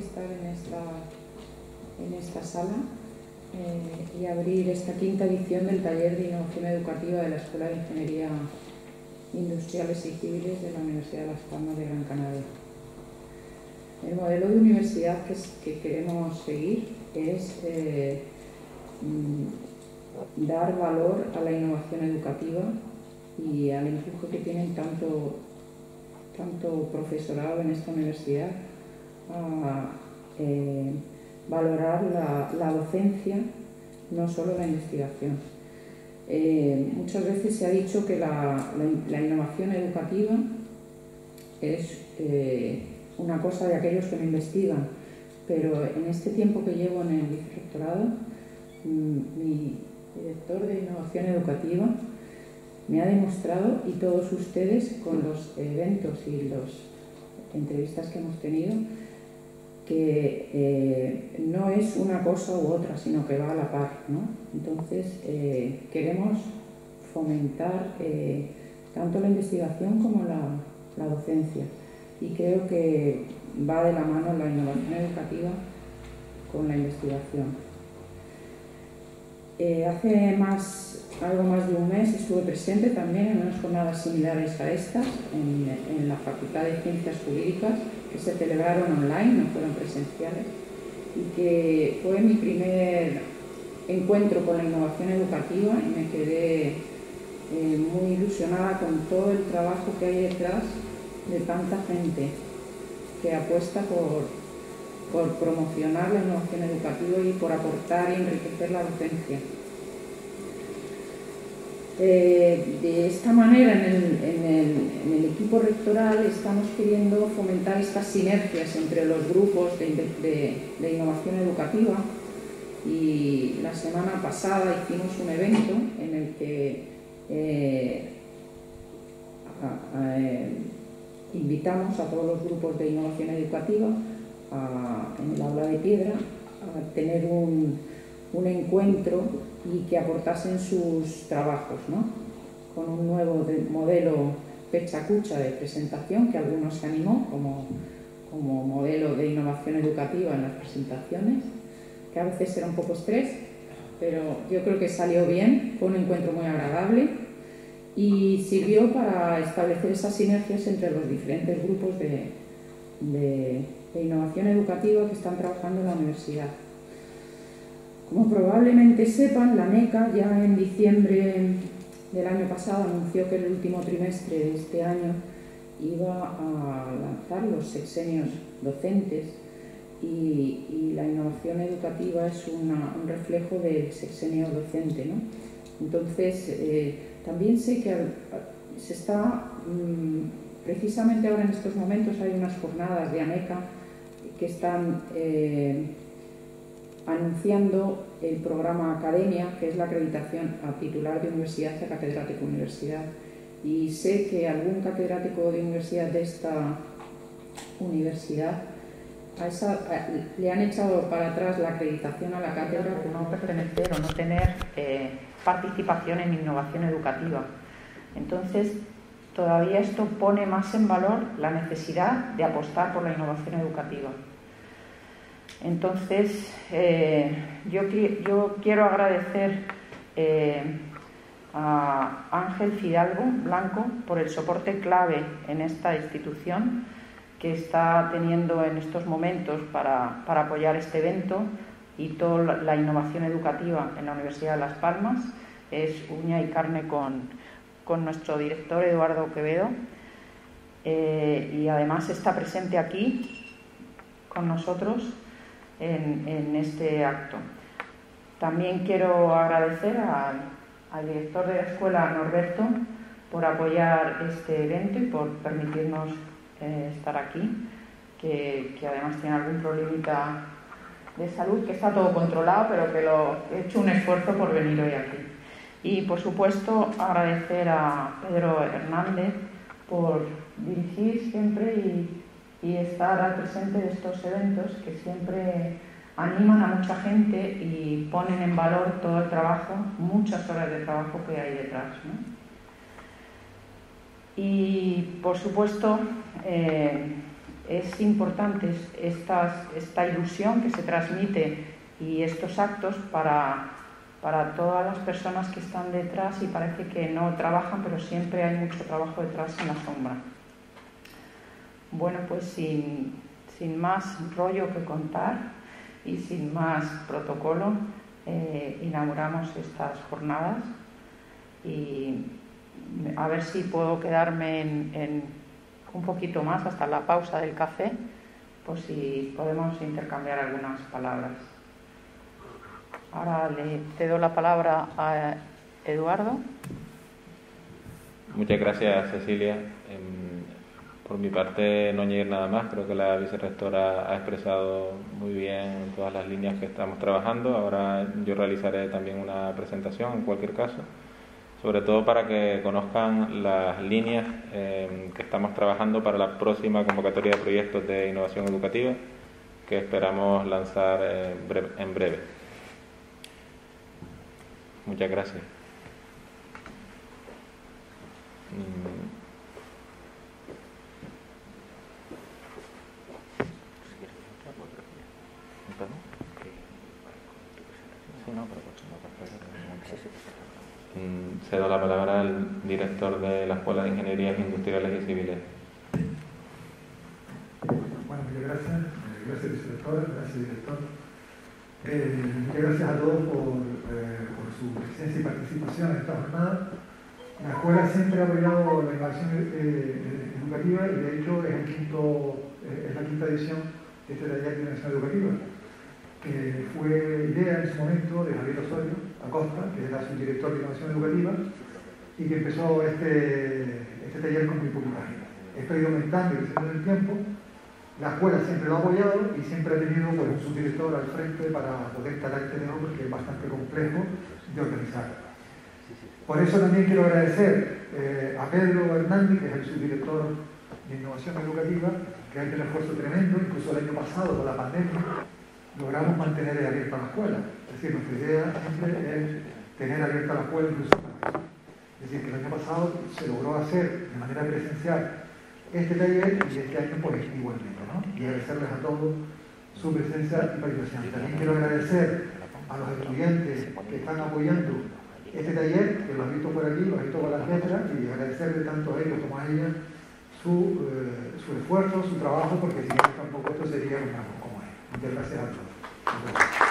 estar en esta, en esta sala eh, y abrir esta quinta edición del taller de innovación educativa de la Escuela de Ingeniería Industriales y Civiles de la Universidad de Las Palmas de Gran Canaria. El modelo de universidad que, queremos seguir es eh, mm, dar valor a la innovación educativa y al empuje que tienen tanto, tanto profesorado en esta universidad a eh, valorar la, docencia, no solo la investigación. Eh, muchas veces se ha dicho que la, innovación educativa es eh, una cosa de aquellos que no investigan, pero en este tiempo que llevo en el vicerrectorado, mm, mi director de innovación educativa me ha demostrado, y todos ustedes con los eventos y las entrevistas que hemos tenido, que eh, no es una cosa u otra, sino que va a la par. Entonces, eh, queremos fomentar eh, tanto la investigación como la, docencia. Y creo que va de la mano la innovación educativa con la investigación. Hace más algo más de un mes estuve presente también en unas jornadas similares a estas en, la Facultad de Ciencias Jurídicas que se celebraron online, no fueron presenciales, y que fue mi primer encuentro con la innovación educativa y me quedé eh, muy ilusionada con todo el trabajo que hay detrás de tanta gente que apuesta por, por promocionar la innovación educativa y por aportar y enriquecer la docencia. Eh, de esta manera, en el, equipo rectoral estamos queriendo fomentar estas sinergias entre los grupos de, innovación educativa y la semana pasada hicimos un evento en el que eh, eh, invitamos a todos los grupos de innovación educativa en el aula de piedra a tener un, un encuentro y que aportasen sus trabajos, ¿no? con un nuevo modelo pecha-cucha de presentación que algunos se animó como, como modelo de innovación educativa en las presentaciones, que a veces era un poco estrés, pero yo creo que salió bien, fue un encuentro muy agradable y sirvió para establecer esas sinergias entre los diferentes grupos de, de, innovación educativa que están trabajando en la universidad. Como probablemente sepan, la NECA ya en diciembre del año pasado anunció que el último trimestre de este año iba a lanzar los sexenios docentes y, la innovación educativa es un reflejo del sexenio docente. Entonces, eh, también sé que se está, mm, precisamente ahora en estos momentos hay unas jornadas de ANECA que están... Eh, anunciando el programa Academia, que es la acreditación a titular de universidad y a catedrático de universidad. Y sé que algún catedrático de universidad de esta universidad le han echado para atrás la acreditación a la cátedra por no pertenecer o no tener eh, participación en innovación educativa. Entonces, todavía esto pone más en valor la necesidad de apostar por la innovación educativa. Entonces, eh, yo, quiero agradecer eh, a Ángel Fidalgo Blanco por el soporte clave en esta institución que está teniendo en estos momentos para, apoyar este evento y toda la innovación educativa en la Universidad de Las Palmas. Es uña y carne con, nuestro director Eduardo Quevedo eh, y además está presente aquí con nosotros en, este acto. También quiero agradecer al, director de la escuela, Norberto, por apoyar este evento y por permitirnos eh, estar aquí, que, además tiene algún problemita de salud, que está todo controlado, pero que lo he hecho un esfuerzo por venir hoy aquí. Y por supuesto agradecer a Pedro Hernández por dirigir siempre y estar al presente de estos eventos que siempre animan a mucha gente y ponen en valor todo el trabajo, muchas horas de trabajo que hay detrás. Y por supuesto, eh, es importante esta, esta ilusión que se transmite y estos actos para, para todas las personas que están detrás y parece que no trabajan, pero siempre hay mucho trabajo detrás en la sombra. Bueno, pues sin, sin más rollo que contar y sin más protocolo, eh, inauguramos estas jornadas y a ver si puedo quedarme en, un poquito más hasta la pausa del café, por si podemos intercambiar algunas palabras. Ahora le cedo la palabra a Eduardo. Muchas gracias, Cecilia. Em, por mi parte, no añadir nada más. Creo que la vicerrectora ha expresado muy bien todas las líneas que estamos trabajando. Ahora yo realizaré también una presentación, en cualquier caso sobre todo para que conozcan las líneas em, que estamos trabajando para la próxima convocatoria de proyectos de innovación educativa que esperamos lanzar en breve. Muchas gracias. Mm. Mm, cedo la palabra al director de la Escuela de Ingenierías Industriales y Civiles. Bueno, muchas gracias. Eh, gracias, director. Gracias, director. Eh, gracias a todos por, eh, por, su presencia y participación en esta jornada. La escuela siempre ha apoyado la innovación educativa y de hecho es, el quinto, es la quinta edición de este taller de innovación educativa, que fue idea en su momento de Javier Osorio Acosta, que era su director de innovación educativa, y que empezó este, este taller con muy poquita gente. Esto ha aumentando y creciendo en el tiempo. La escuela siempre lo ha apoyado y siempre ha tenido pues, un subdirector al frente para poder tratar este tema porque es bastante complejo de organizar. Por eso también quiero agradecer eh, a Pedro Hernández, que es el subdirector de innovación educativa, que ha hecho un esfuerzo tremendo, incluso el año pasado con la pandemia, logramos mantener abierta la escuela. Es decir, nuestra idea siempre es tener abierta la escuela incluso Es decir, que el año pasado se logró hacer de manera presencial este taller y este año pues igualmente. Y agradecerles a todos su presencia y participación. También quiero agradecer a los estudiantes que están apoyando este taller, que lo han visto por aquí, lo han visto por las letras, y agradecerle tanto a ellos como a ellas su, eh, su esfuerzo, su trabajo, porque si no tampoco esto sería una Muchas gracias a todos.